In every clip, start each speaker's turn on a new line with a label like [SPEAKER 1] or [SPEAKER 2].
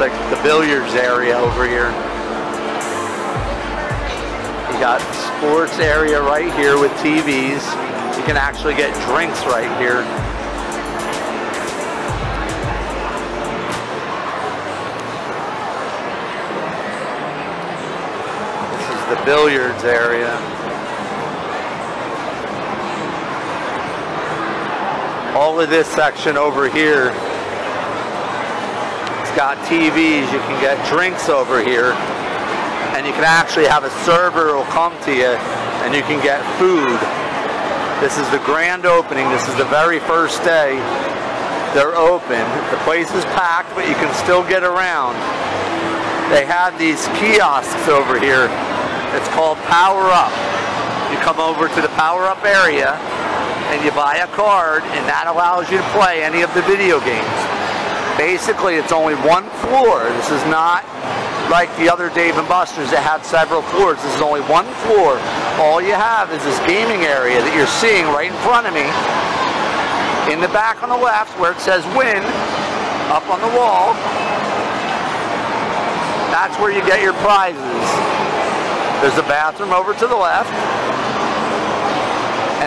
[SPEAKER 1] like the billiards area over here. You got sports area right here with TVs. You can actually get drinks right here. This is the billiards area. All of this section over here got TVs, you can get drinks over here, and you can actually have a server will come to you and you can get food. This is the grand opening. This is the very first day they're open. The place is packed, but you can still get around. They have these kiosks over here. It's called Power Up. You come over to the Power Up area and you buy a card and that allows you to play any of the video games. Basically, it's only one floor. This is not like the other Dave & Buster's that had several floors. This is only one floor. All you have is this gaming area that you're seeing right in front of me. In the back on the left where it says win, up on the wall, that's where you get your prizes. There's a bathroom over to the left.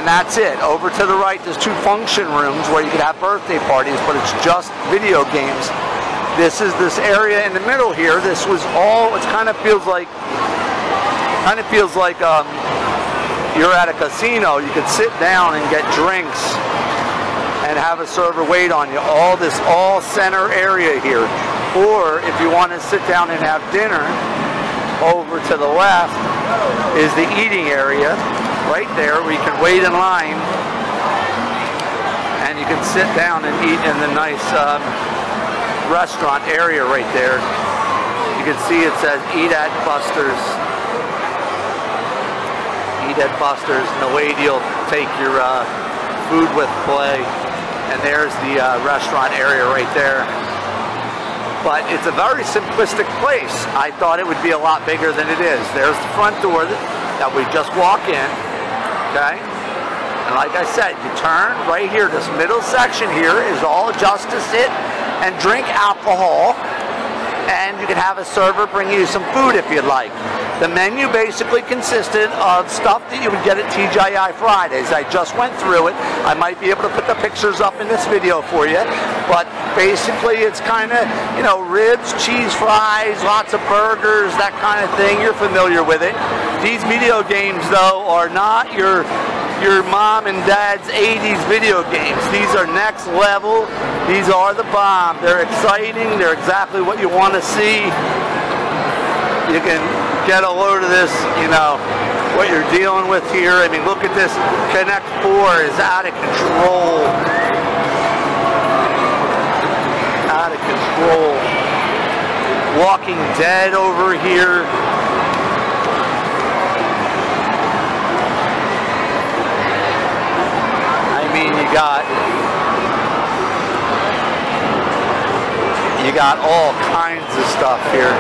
[SPEAKER 1] And that's it. Over to the right, there's two function rooms where you could have birthday parties, but it's just video games. This is this area in the middle here. This was all, it kind of feels like, kind of feels like um, you're at a casino. You could sit down and get drinks and have a server wait on you. All this all center area here. Or if you want to sit down and have dinner, over to the left is the eating area right there where you can wait in line and you can sit down and eat in the nice um, restaurant area right there. You can see it says eat at Buster's. Eat at Buster's and the lady will take your uh, food with play. And there's the uh, restaurant area right there but it's a very simplistic place. I thought it would be a lot bigger than it is. There's the front door that we just walk in, okay? And like I said, you turn right here, this middle section here is all just to sit and drink alcohol, and you can have a server bring you some food if you'd like. The menu basically consisted of stuff that you would get at TGI Fridays. I just went through it. I might be able to put the pictures up in this video for you. But basically it's kind of, you know, ribs, cheese fries, lots of burgers, that kind of thing. You're familiar with it. These video games, though, are not your your mom and dad's 80s video games. These are next level. These are the bomb. They're exciting. They're exactly what you want to see. You can get a load of this, you know, what you're dealing with here. I mean, look at this. Connect 4 is out of control. Out of control. Walking Dead over here. I mean, you got you got all kinds of stuff here.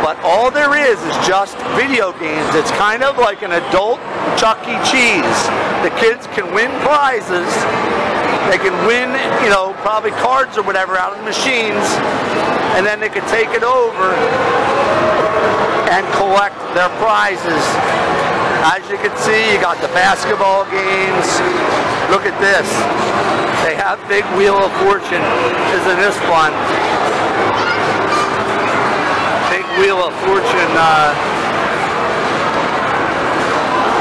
[SPEAKER 1] But all there is is just video games. It's kind of like an adult Chuck E. Cheese. The kids can win prizes. They can win, you know, probably cards or whatever out of the machines. And then they can take it over and collect their prizes. As you can see, you got the basketball games. Look at this. They have Big Wheel of Fortune. Isn't this fun? Big Wheel of Fortune. Uh,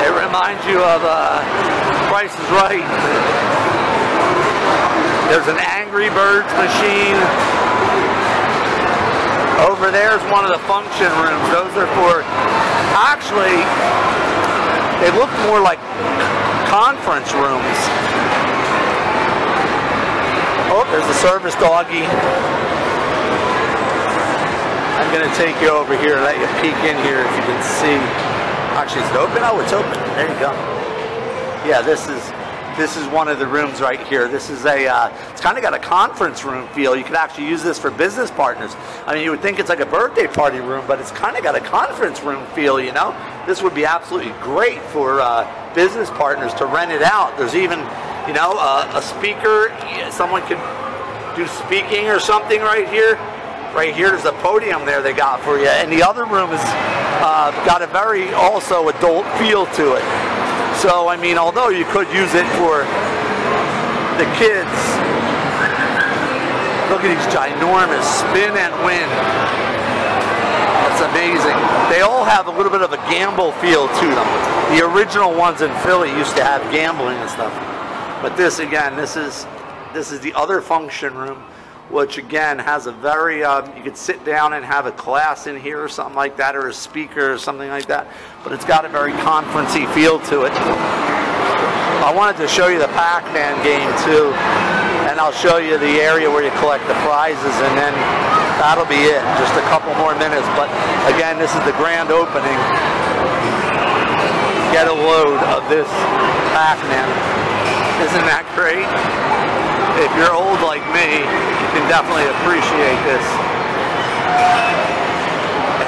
[SPEAKER 1] it reminds you of uh, Price is Right. There's an Angry Birds machine. Over there is one of the function rooms. Those are for, actually, they look more like conference rooms. Oh, there's a service doggy. I'm going to take you over here and let you peek in here if you can see. Actually, is it open? Oh, it's open. There you go. Yeah, this is this is one of the rooms right here. This is a, uh, it's kind of got a conference room feel. You could actually use this for business partners. I mean, you would think it's like a birthday party room, but it's kind of got a conference room feel, you know? This would be absolutely great for uh, business partners to rent it out. There's even, you know, uh, a speaker. Someone could do speaking or something right here, right here there's a podium there they got for you. And the other room has uh, got a very also adult feel to it. So, I mean, although you could use it for the kids, look at these ginormous spin and win. That's amazing. They all have a little bit of a gamble feel to them. The original ones in Philly used to have gambling and stuff. But this again, this is this is the other function room which again has a very, um, you could sit down and have a class in here or something like that, or a speaker or something like that, but it's got a very conferencey feel to it. I wanted to show you the Pac-Man game too, and I'll show you the area where you collect the prizes, and then that'll be it. Just a couple more minutes, but again, this is the grand opening. Get a load of this Pac-Man. Isn't that great? If you're old like me, you can definitely appreciate this.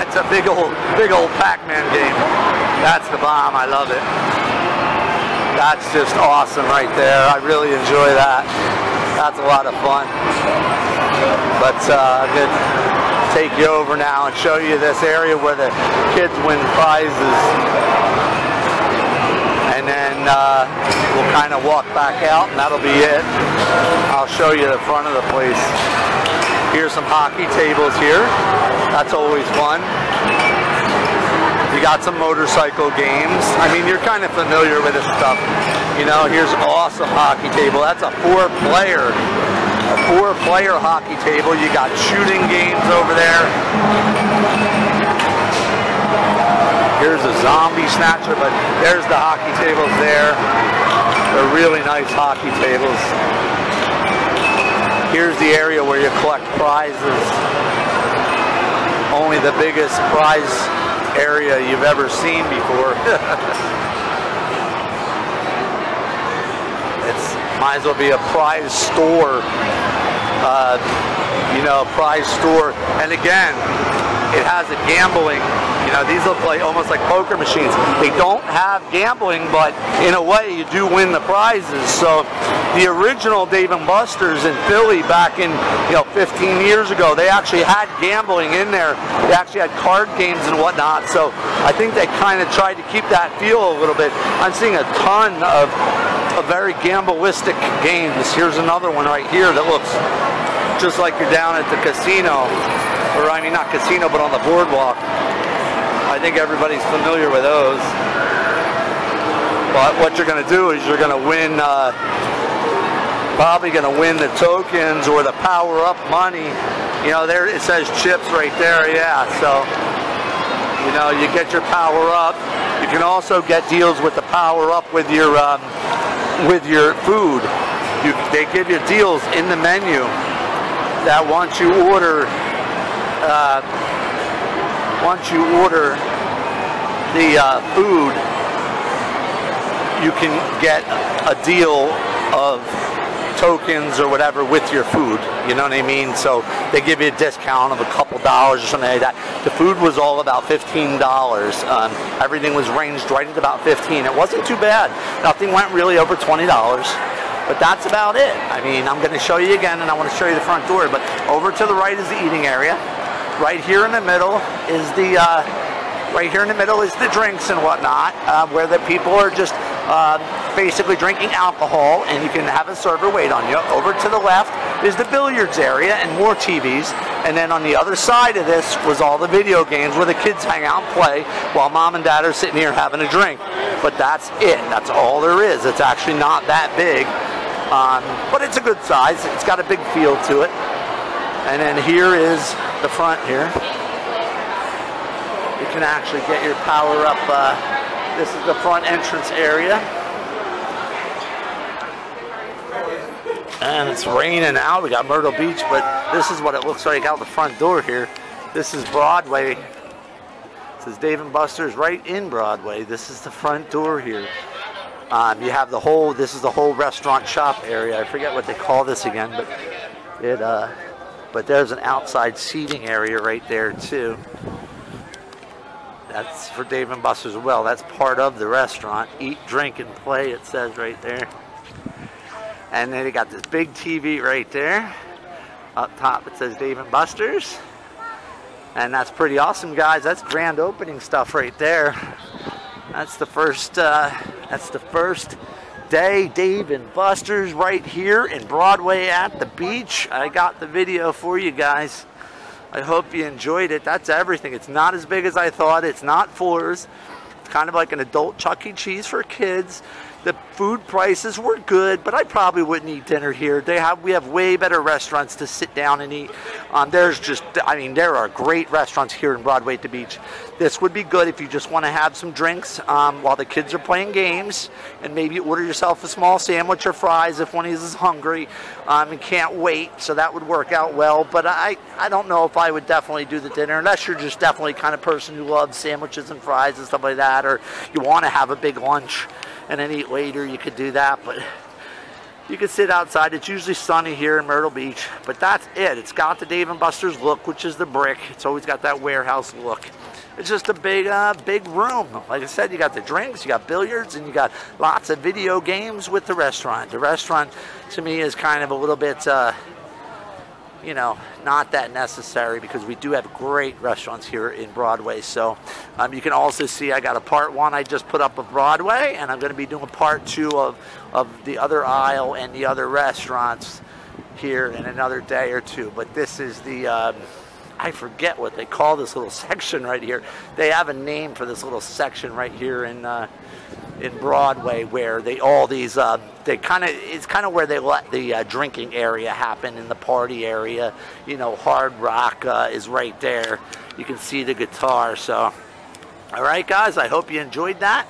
[SPEAKER 1] It's a big old, big old Pac-Man game. That's the bomb. I love it. That's just awesome right there. I really enjoy that. That's a lot of fun. But uh, I'm to take you over now and show you this area where the kids win prizes and then uh, we'll kind of walk back out and that'll be it. I'll show you the front of the place. Here's some hockey tables here. That's always fun. You got some motorcycle games. I mean, you're kind of familiar with this stuff. You know, here's an awesome hockey table. That's a four-player, a four-player hockey table. You got shooting games over there. Here's a zombie snatcher, but there's the hockey tables there. They're really nice hockey tables. Here's the area where you collect prizes. Only the biggest prize area you've ever seen before. it's might as well be a prize store. Uh, you know, prize store. And again, it has a gambling know, these look like almost like poker machines. They don't have gambling, but in a way, you do win the prizes. So, the original Dave and Buster's in Philly back in you know 15 years ago, they actually had gambling in there. They actually had card games and whatnot. So, I think they kind of tried to keep that feel a little bit. I'm seeing a ton of, of very gambleistic games. Here's another one right here that looks just like you're down at the casino, or I mean not casino, but on the boardwalk. I think everybody's familiar with those. But what you're going to do is you're going to win, uh, probably going to win the tokens or the power-up money. You know, there it says chips right there, yeah. So, you know, you get your power-up. You can also get deals with the power-up with your um, with your food. You, they give you deals in the menu that once you order uh, once you order the uh, food, you can get a deal of tokens or whatever with your food. You know what I mean? So they give you a discount of a couple dollars or something like that. The food was all about $15. Um, everything was ranged right at about 15. It wasn't too bad. Nothing went really over $20. But that's about it. I mean, I'm going to show you again, and I want to show you the front door. But over to the right is the eating area. Right here in the middle is the uh, right here in the middle is the drinks and whatnot, uh, where the people are just uh, basically drinking alcohol, and you can have a server wait on you. Over to the left is the billiards area and more TVs, and then on the other side of this was all the video games where the kids hang out and play while mom and dad are sitting here having a drink. But that's it. That's all there is. It's actually not that big. Um, but it's a good size. It's got a big feel to it. And then here is the front here. You can actually get your power up. Uh, this is the front entrance area. And it's raining out. We got Myrtle Beach, but this is what it looks like out the front door here. This is Broadway. It says Dave and Buster's right in Broadway. This is the front door here. Um, you have the whole, this is the whole restaurant shop area. I forget what they call this again, but it, uh, but there's an outside seating area right there too. That's for Dave and Buster's as well. That's part of the restaurant. Eat, drink, and play, it says right there. And then they got this big TV right there. Up top it says Dave and Buster's. And that's pretty awesome, guys. That's grand opening stuff right there. That's the first, uh, that's the first day Dave and Buster's right here in Broadway at the beach. I got the video for you guys. I hope you enjoyed it. That's everything. It's not as big as I thought. It's not Fours. It's kind of like an adult Chuck E. Cheese for kids. The food prices were good, but I probably wouldn't eat dinner here. They have we have way better restaurants to sit down and eat. Um, there's just I mean there are great restaurants here in Broadway at the beach. This would be good if you just want to have some drinks um, while the kids are playing games, and maybe order yourself a small sandwich or fries if one is hungry um, and can't wait. So that would work out well. But I I don't know if I would definitely do the dinner unless you're just definitely kind of person who loves sandwiches and fries and stuff like that, or you want to have a big lunch and then eat later, you could do that. But you can sit outside. It's usually sunny here in Myrtle Beach, but that's it. It's got the Dave & Buster's look, which is the brick. It's always got that warehouse look. It's just a big, uh, big room. Like I said, you got the drinks, you got billiards, and you got lots of video games with the restaurant. The restaurant, to me, is kind of a little bit, uh, you know, not that necessary because we do have great restaurants here in Broadway. So um, you can also see I got a part one I just put up of Broadway, and I'm going to be doing a part two of, of the other aisle and the other restaurants here in another day or two. But this is the, um, I forget what they call this little section right here. They have a name for this little section right here in. Uh, in Broadway where they all these uh, they kind of it's kind of where they let the uh, drinking area happen in the party area. You know, Hard Rock uh, is right there. You can see the guitar. So, all right, guys, I hope you enjoyed that.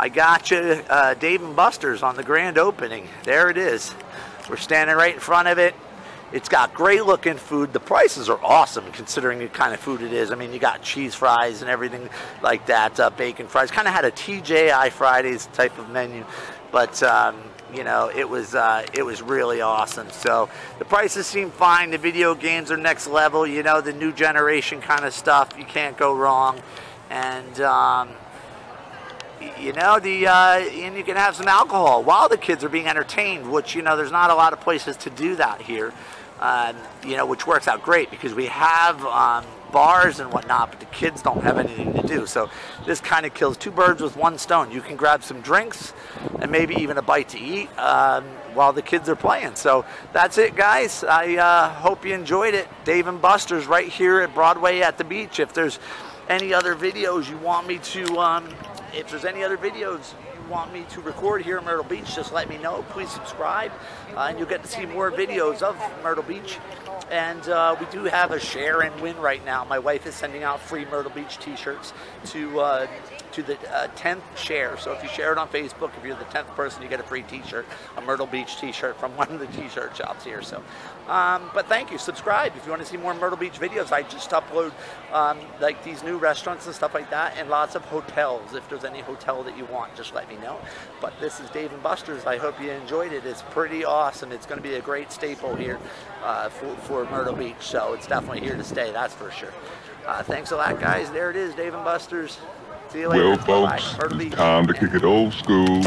[SPEAKER 1] I got you, uh, Dave and Buster's on the grand opening. There it is. We're standing right in front of it. It's got great looking food. The prices are awesome considering the kind of food it is. I mean, you got cheese fries and everything like that, uh, bacon fries. Kind of had a TGI Fridays type of menu, but um, you know, it was uh, it was really awesome. So the prices seem fine. The video games are next level. You know, the new generation kind of stuff. You can't go wrong, and. Um, you know the uh, and you can have some alcohol while the kids are being entertained which you know there's not a lot of places to do that here um, you know, which works out great because we have um, bars and whatnot, but the kids don't have anything to do. So this kind of kills two birds with one stone. You can grab some drinks and maybe even a bite to eat um, while the kids are playing. So that's it, guys. I uh, hope you enjoyed it. Dave and Buster's right here at Broadway at the beach. If there's any other videos you want me to, um, if there's any other videos want me to record here in Myrtle Beach, just let me know. Please subscribe, uh, and you'll get to see more videos of Myrtle Beach. And uh, we do have a share and win right now. My wife is sending out free Myrtle Beach t-shirts to uh, to the 10th uh, share. So if you share it on Facebook, if you're the 10th person, you get a free t-shirt, a Myrtle Beach t-shirt from one of the t-shirt shops here. So, um, but thank you. Subscribe if you want to see more Myrtle Beach videos. I just upload um, like these new restaurants and stuff like that and lots of hotels. If there's any hotel that you want, just let me know. But this is Dave and Buster's. I hope you enjoyed it. It's pretty awesome. It's going to be a great staple here uh, for, for Myrtle Beach. So it's definitely here to stay, that's for sure. Uh, thanks a lot, guys. There it is, Dave and Buster's. See you later.
[SPEAKER 2] Well, folks, it's time to kick it old school.